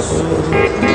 Jesus.